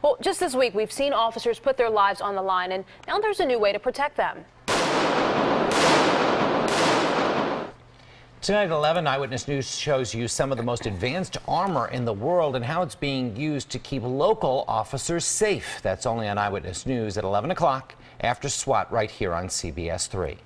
Well, just this week, we've seen officers put their lives on the line, and now there's a new way to protect them. Tonight at 11, Eyewitness News shows you some of the most advanced armor in the world and how it's being used to keep local officers safe. That's only on Eyewitness News at 11 o'clock after SWAT right here on CBS 3.